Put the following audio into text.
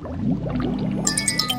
Música